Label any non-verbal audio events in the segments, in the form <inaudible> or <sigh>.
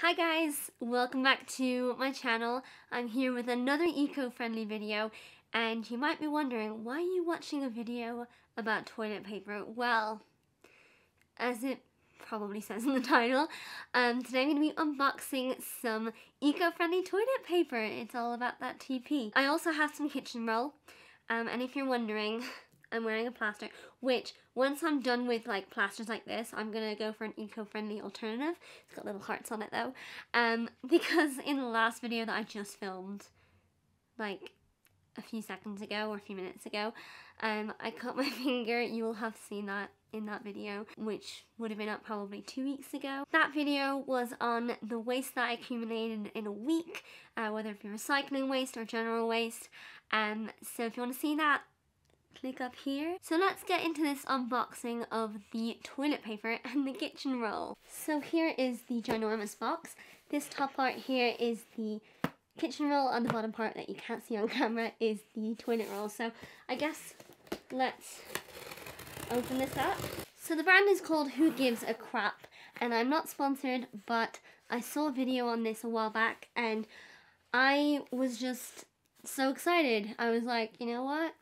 Hi guys, welcome back to my channel. I'm here with another eco-friendly video and you might be wondering why are you watching a video about toilet paper? Well, as it probably says in the title, um, today I'm going to be unboxing some eco-friendly toilet paper. It's all about that TP. I also have some kitchen roll um, and if you're wondering <laughs> I'm wearing a plaster, which once I'm done with like plasters like this, I'm gonna go for an eco-friendly alternative. It's got little hearts on it though. Um, <laughs> because in the last video that I just filmed, like a few seconds ago or a few minutes ago, um, I cut my <laughs> finger. You will have seen that in that video, which would have been up probably two weeks ago. That video was on the waste that I accumulated in a week, uh, whether it be recycling waste or general waste. Um, so if you want to see that, click up here. So let's get into this unboxing of the toilet paper and the kitchen roll. So here is the ginormous box. This top part here is the kitchen roll and the bottom part that you can't see on <laughs> camera is the toilet roll. So I guess let's open this up. So the brand is called Who Gives a Crap and I'm not sponsored but I saw a video on this a while back and I was just so excited. I was like, you know what?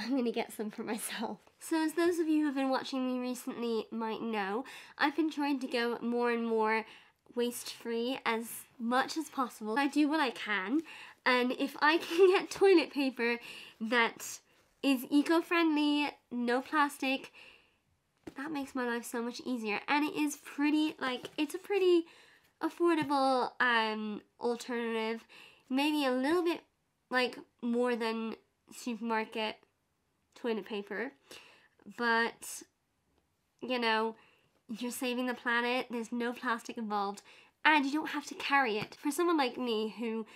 I'm to get some for myself. So as those of you who have been watching me recently might know, I've been trying to go more and more waste-free as much as possible. I do what I can, and if I <laughs> can get toilet paper that is eco-friendly, no plastic, that makes my life so much easier. And it is pretty, like, it's a pretty affordable um, alternative. Maybe a little bit, like, more than supermarket toilet paper. But, you know, you're saving the planet, there's no plastic involved, and you don't have to carry it. For someone like me who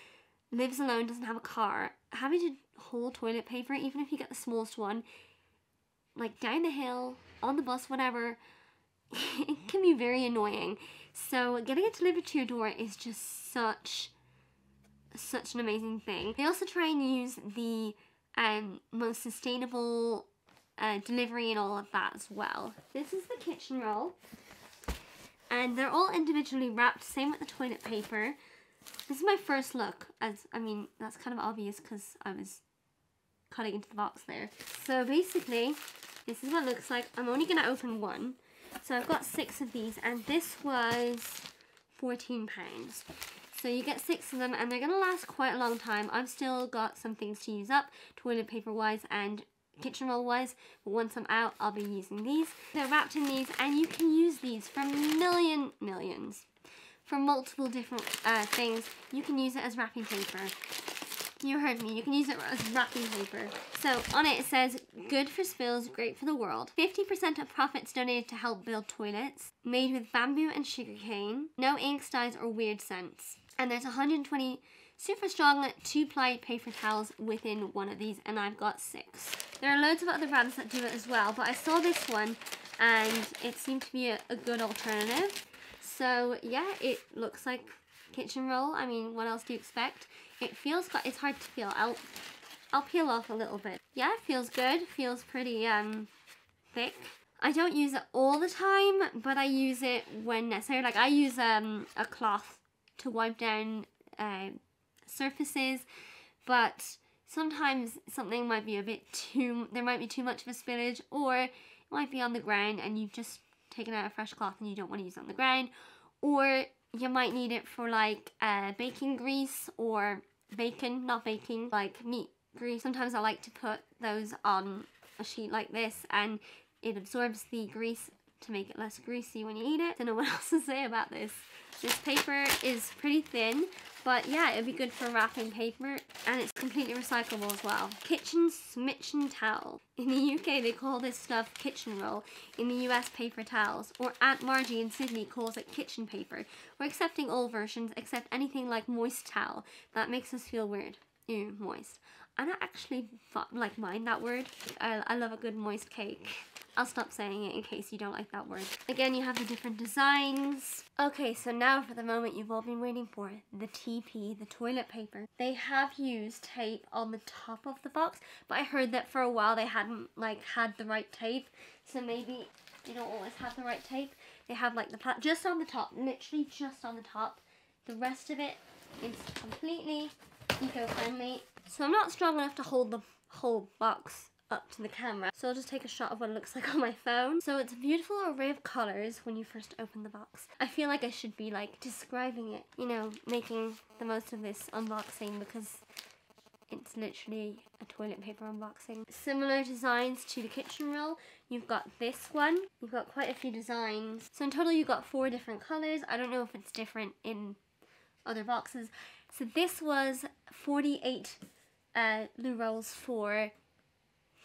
lives alone, doesn't have a car, having to hold toilet paper, even if you get the smallest one, like down the hill, on the bus, whatever, <laughs> it can be very annoying. So getting it delivered to your door is just such, such an amazing thing. They also try and use the um, most sustainable uh, delivery and all of that as well. This is the kitchen roll. And they're all individually wrapped, same with the toilet paper. This is my first look, as, I mean, that's kind of obvious because I was cutting into the box there. So basically, this is what it looks like. I'm only going to open one. So I've got six of these, and this was £14. So you get six of them and they're going to last quite a long time. I've still got some things to use up, toilet paper wise and kitchen roll wise, but once I'm out, I'll be using these. They're wrapped in these and you can use these for million, millions, for multiple different uh, things. You can use it as wrapping paper. You heard me, you can use it as wrapping paper. So on it, it says, good for spills, great for the world. 50% of profits donated to help build toilets, made with bamboo and sugarcane, no ink dyes or weird scents and there's 120 super strong two-ply paper towels within one of these and I've got six. There are loads of other brands that do it as well but I saw this one and it seemed to be a, a good alternative. So yeah, it looks like kitchen roll. I mean, what else do you expect? It feels, but it's hard to feel. I'll, I'll peel off a little bit. Yeah, it feels good. Feels pretty um, thick. I don't use it all the time, but I use it when necessary. Like I use um, a cloth to wipe down uh, surfaces, but sometimes something might be a bit too, there might be too much of a spillage, or it might be on the ground and you've just taken out a fresh cloth and you don't want to use it on the ground, or you might need it for like uh, baking grease or bacon, not baking, like meat grease. Sometimes I like to put those on a sheet like this and it absorbs the grease to make it less greasy when you eat it. I Don't know what <laughs> else to say about this. This paper is pretty thin, but yeah, it'd be good for wrapping paper, and it's completely recyclable as well. Kitchen smitchen towel. In the UK, they call this stuff kitchen roll. In the US, paper towels. Or Aunt Margie in Sydney calls it kitchen paper. We're accepting all versions, except anything like moist towel. That makes us feel weird. Ew, moist. I don't actually like mind that word. I, I love a good moist cake. I'll stop saying it in case you don't like that word. Again, you have the different designs. Okay, so now for the moment you've all been waiting for, the TP, the toilet paper. They have used tape on the top of the box, but I heard that for a while they hadn't like had the right tape, so maybe they don't always have the right tape. They have like the pla- just on the top, literally just on the top. The rest of it is completely eco-friendly. So I'm not strong enough to hold the whole box up to the camera. So I'll just take a shot of what it looks like on my phone. So it's a beautiful array of colors when you first open the box. I feel like I should be like describing it, you know, making the most of this unboxing because it's literally a toilet paper unboxing. Similar designs to the kitchen roll. You've got this one. You've got quite a few designs. So in total you've got four different colors. I don't know if it's different in other boxes. So this was 48 uh, loo rolls for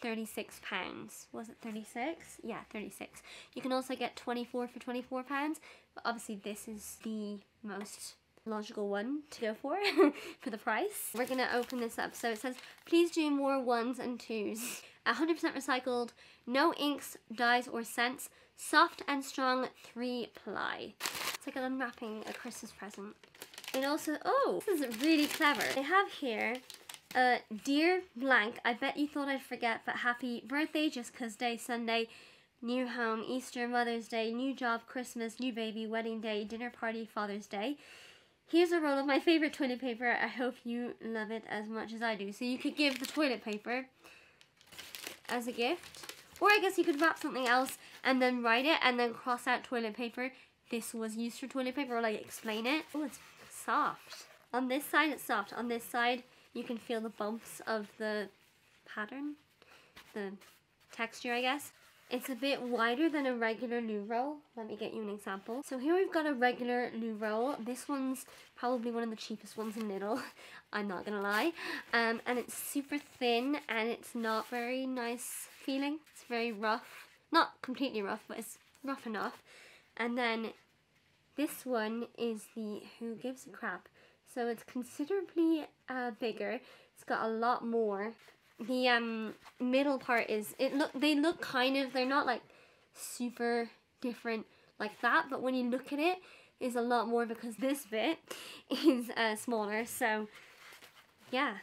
36 pounds. Was it 36? Yeah, 36. You can also get 24 for 24 pounds, but obviously this is the most logical one to go for <laughs> for the price. We're gonna open this up. So it says, please do more ones and twos. 100% recycled, no inks, dyes or scents, soft and strong three ply. It's like unwrapping a Christmas present. And also, oh, this is really clever. They have here, uh, Dear Blank, I bet you thought I'd forget, but happy birthday just 'cause day Sunday. New home, Easter, Mother's Day, new job, Christmas, new baby, wedding day, dinner party, Father's Day. Here's a roll of my favorite toilet paper. I hope you love it as much as I do. So you could give the toilet paper as a gift. Or I guess you could wrap something else and then write it and then cross out toilet paper. This was used for toilet paper or like explain it. Oh, it's soft. On this side, it's soft. On this side, you can feel the bumps of the pattern, the texture, I guess. It's a bit wider than a regular loo roll. Let me get you an example. So here we've got a regular loo roll. This one's probably one of the cheapest ones in Lidl. <laughs> I'm not gonna lie. Um, and it's super thin and it's not very nice feeling. It's very rough. Not completely rough, but it's rough enough. And then this one is the Who Gives a Crap. So it's considerably uh, bigger. It's got a lot more the um middle part is it look they look kind of they're not like super different like that but when you look at it, is a lot more because this bit <laughs> is uh, smaller so yeah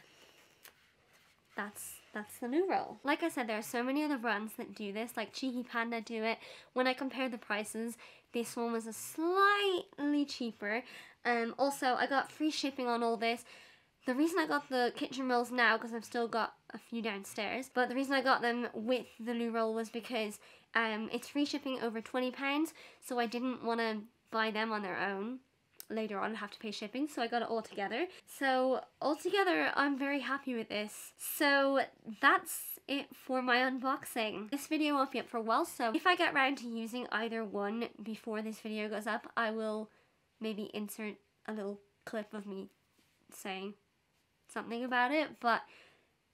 that's that's the new roll. Like I said, there are so many other brands that do this, like Cheeky Panda do it. When I compare the prices, this one was a slightly cheaper. Um, also, I got free shipping on all this. The reason I got the kitchen rolls now, because I've still got a few downstairs, but the reason I got them with the loo roll was because um, it's free shipping over £20, so I didn't want to buy them on their own. Later on, I'd have to pay shipping, so I got it all together. So, altogether, I'm very happy with this. So, that's it for my unboxing. This video won't be up for a while, so if I get around to using either one before this video goes up, I will maybe insert a little clip of me saying something about it, but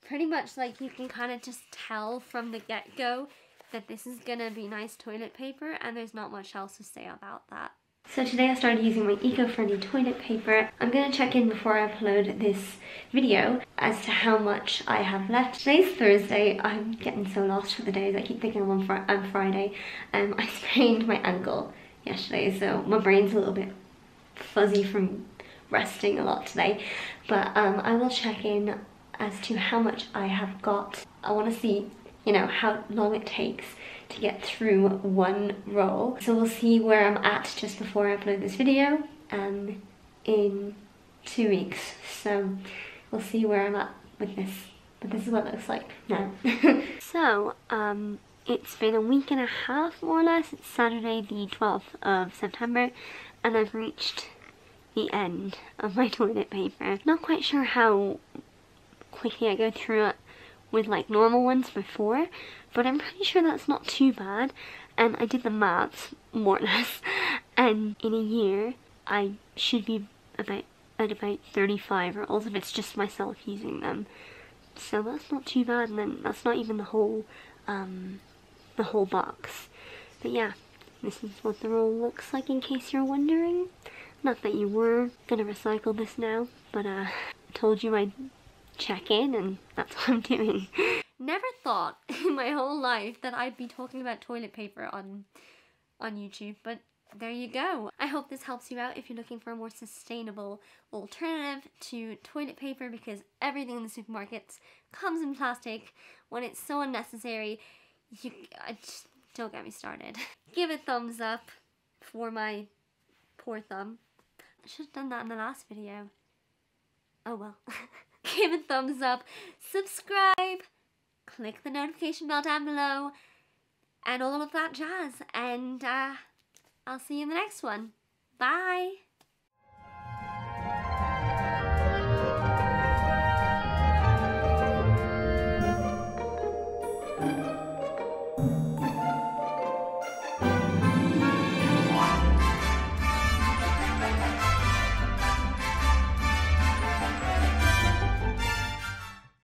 pretty much like you can kind of just tell from the get-go that this is gonna be nice toilet paper and there's not much else to say about that. So today I started using my eco-friendly toilet paper. I'm going to check in before I upload this video as to how much I have left. Today's Thursday. I'm getting so lost for the days. I keep thinking I'm on, fr on Friday. Um, <laughs> I sprained my ankle yesterday so my brain's a little bit fuzzy from resting a lot today. But um, I will check in as to how much I have got. I want to see, you know, how long it takes to get through one roll. So we'll see where I'm at just before I upload this video um, in two weeks. So we'll see where I'm at with this. But this is what it looks like now. <laughs> so, um, it's been a week and a half more or less. It's Saturday the 12th of September and I've reached the end of my <laughs> toilet paper. Not quite sure how quickly I go through it with like normal ones before, but I'm pretty sure that's not too bad. And I did the maths, more or <laughs> less, and in a year I should be about at about 35 rolls if it's just myself using them. So that's not too bad, and then that's not even the whole, um, the whole box. But yeah, this is what the roll looks like in case you're wondering. Not that you were gonna recycle this now, but uh, I told you I'd check in and that's <laughs> what I'm doing. Never thought <laughs> in my whole life that I'd be talking about toilet paper on on YouTube, but there you go. I hope this helps you out if you're looking for a more sustainable alternative to toilet paper because everything in the supermarkets comes in plastic when it's so unnecessary. You, I just, Don't get me started. <laughs> Give a thumbs up for my poor thumb. I should have done that in the last video. Oh well. <laughs> Give a thumbs up, subscribe, click the notification bell down below, and all of that jazz. And uh, I'll see you in the next one. Bye!